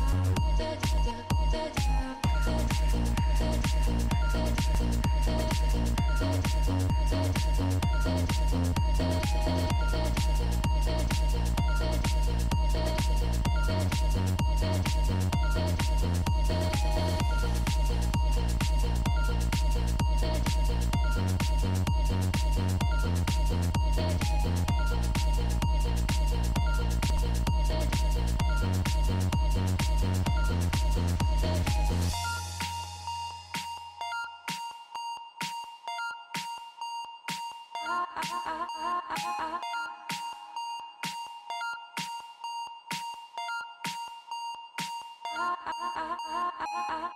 ah ah ah ah ah